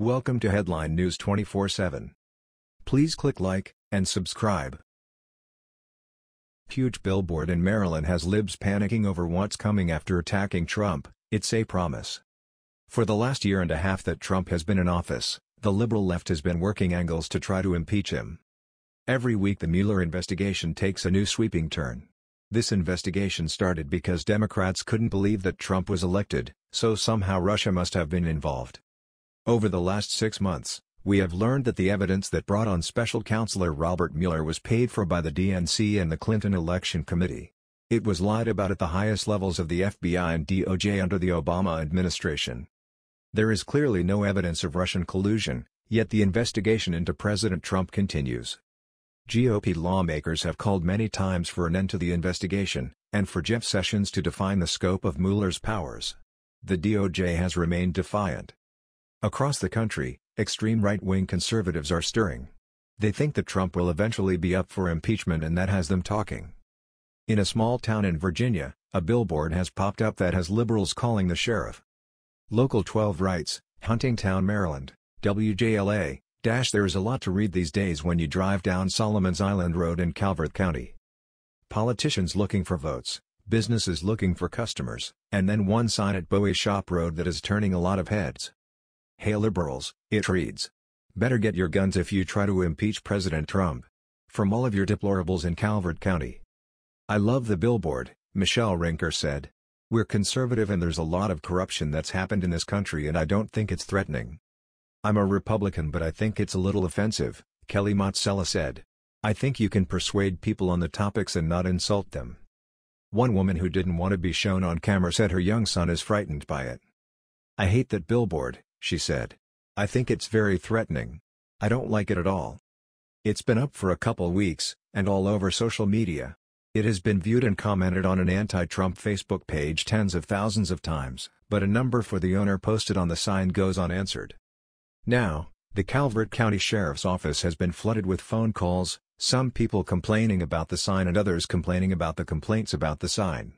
Welcome to Headline News 24/7. Please click like and subscribe. Huge billboard in Maryland has libs panicking over what's coming after attacking Trump, it's a promise. For the last year and a half that Trump has been in office, the liberal left has been working angles to try to impeach him. Every week the Mueller investigation takes a new sweeping turn. This investigation started because Democrats couldn't believe that Trump was elected, so somehow Russia must have been involved. Over the last six months, we have learned that the evidence that brought on special counselor Robert Mueller was paid for by the DNC and the Clinton Election Committee. It was lied about at the highest levels of the FBI and DOJ under the Obama administration. There is clearly no evidence of Russian collusion, yet the investigation into President Trump continues. GOP lawmakers have called many times for an end to the investigation, and for Jeff Sessions to define the scope of Mueller's powers. The DOJ has remained defiant. Across the country, extreme right-wing conservatives are stirring. They think that Trump will eventually be up for impeachment and that has them talking. In a small town in Virginia, a billboard has popped up that has liberals calling the sheriff. Local 12 writes, Huntingtown, Maryland, WJLA, dash there is a lot to read these days when you drive down Solomon's Island Road in Calvert County. Politicians looking for votes, businesses looking for customers, and then one sign at Bowie Shop Road that is turning a lot of heads. Hey liberals, it reads. Better get your guns if you try to impeach President Trump. From all of your deplorables in Calvert County. I love the billboard, Michelle Rinker said. We're conservative and there's a lot of corruption that's happened in this country and I don't think it's threatening. I'm a Republican but I think it's a little offensive, Kelly Motzella said. I think you can persuade people on the topics and not insult them. One woman who didn't want to be shown on camera said her young son is frightened by it. I hate that billboard, she said. I think it's very threatening. I don't like it at all. It's been up for a couple weeks, and all over social media. It has been viewed and commented on an anti-Trump Facebook page tens of thousands of times, but a number for the owner posted on the sign goes unanswered. Now, the Calvert County Sheriff's Office has been flooded with phone calls, some people complaining about the sign and others complaining about the complaints about the sign.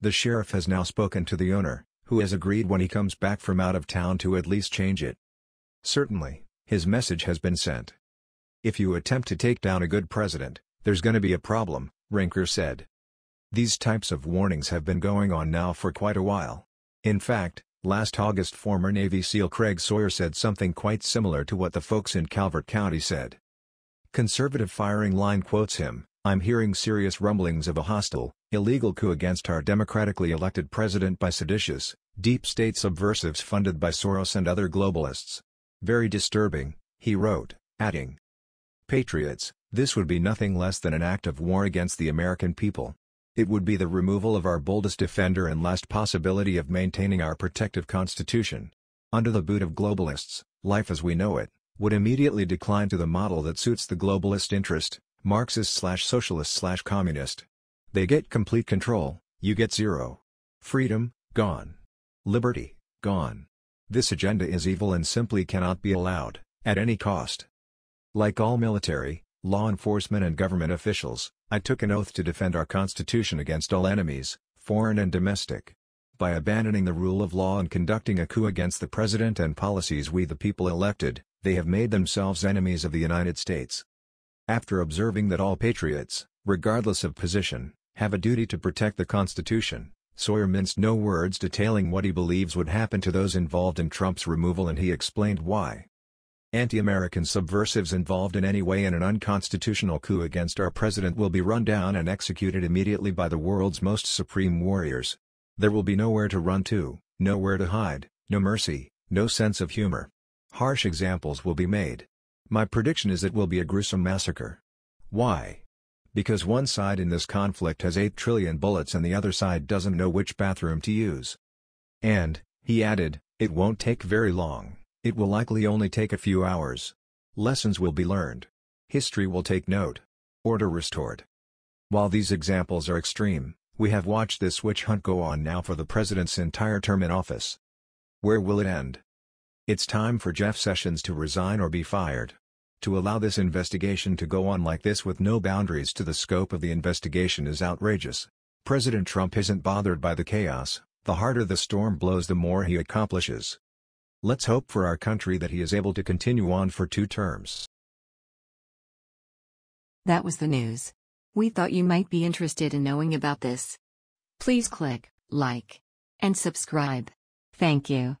The sheriff has now spoken to the owner, who has agreed when he comes back from out of town to at least change it. Certainly, his message has been sent. If you attempt to take down a good president, there's gonna be a problem, Rinker said. These types of warnings have been going on now for quite a while. In fact, last August former Navy SEAL Craig Sawyer said something quite similar to what the folks in Calvert County said. Conservative firing line quotes him, I'm hearing serious rumblings of a hostile, illegal coup against our democratically elected president by seditious, deep state subversives funded by Soros and other globalists. Very disturbing, he wrote, adding. Patriots, this would be nothing less than an act of war against the American people. It would be the removal of our boldest defender and last possibility of maintaining our protective constitution. Under the boot of globalists, life as we know it, would immediately decline to the model that suits the globalist interest, Marxist slash socialist slash communist. They get complete control, you get zero. Freedom, gone. Liberty, gone. This agenda is evil and simply cannot be allowed, at any cost. Like all military, law enforcement and government officials, I took an oath to defend our Constitution against all enemies, foreign and domestic. By abandoning the rule of law and conducting a coup against the President and policies we the people elected, they have made themselves enemies of the United States. After observing that all patriots, regardless of position, have a duty to protect the Constitution, Sawyer minced no words detailing what he believes would happen to those involved in Trump's removal and he explained why. Anti-American subversives involved in any way in an unconstitutional coup against our president will be run down and executed immediately by the world's most supreme warriors. There will be nowhere to run to, nowhere to hide, no mercy, no sense of humor. Harsh examples will be made. My prediction is it will be a gruesome massacre. Why? Because one side in this conflict has 8 trillion bullets and the other side doesn't know which bathroom to use. And, he added, it won't take very long, it will likely only take a few hours. Lessons will be learned. History will take note. Order restored. While these examples are extreme, we have watched this witch hunt go on now for the president's entire term in office. Where will it end? It's time for Jeff Sessions to resign or be fired. To allow this investigation to go on like this with no boundaries to the scope of the investigation is outrageous. President Trump isn't bothered by the chaos, the harder the storm blows the more he accomplishes. Let's hope for our country that he is able to continue on for two terms. That was the news. We thought you might be interested in knowing about this. Please click like and subscribe. Thank you.